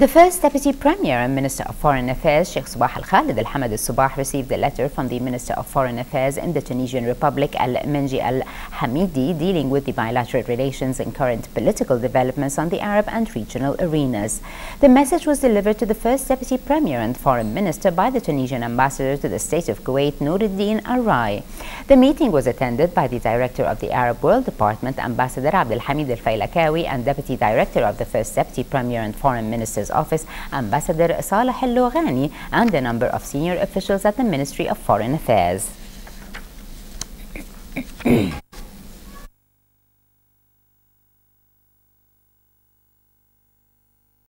The first Deputy Premier and Minister of Foreign Affairs, Sheikh Sabah Al Khaled Al Hamad Al Sabah, received a letter from the Minister of Foreign Affairs in the Tunisian Republic, Al Mongi Al Hamdi, dealing with the bilateral relations and current political developments on the Arab and regional arenas. The message was delivered to the first Deputy Premier and Foreign Minister by the Tunisian Ambassador to the State of Kuwait, Noureddin Arai. The meeting was attended by the Director of the Arab World Department, Ambassador Abdel Hamid Al Failakawi, and Deputy Director of the first Deputy Premier and Foreign Minister's Office, Ambassador Saleh Al Loghani, and a number of senior officials at the Ministry of Foreign Affairs.